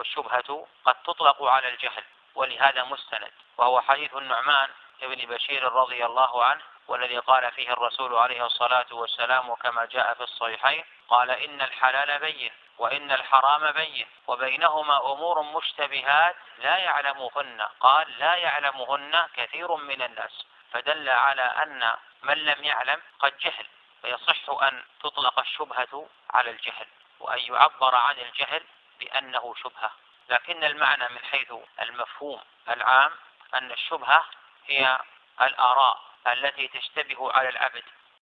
والشبهة قد تطلق على الجهل ولهذا مستند وهو حديث النعمان ابن بشير رضي الله عنه والذي قال فيه الرسول عليه الصلاة والسلام وكما جاء في الصحيحين قال إن الحلال بين وإن الحرام بين وبينهما أمور مشتبهات لا يعلمهن قال لا يعلمهن كثير من الناس فدل على أن من لم يعلم قد جهل فيصح أن تطلق الشبهة على الجهل وأن يعبر عن الجهل بأنه شبهة. لكن المعنى من حيث المفهوم العام أن الشبهة هي الآراء التي تشتبه على العبد.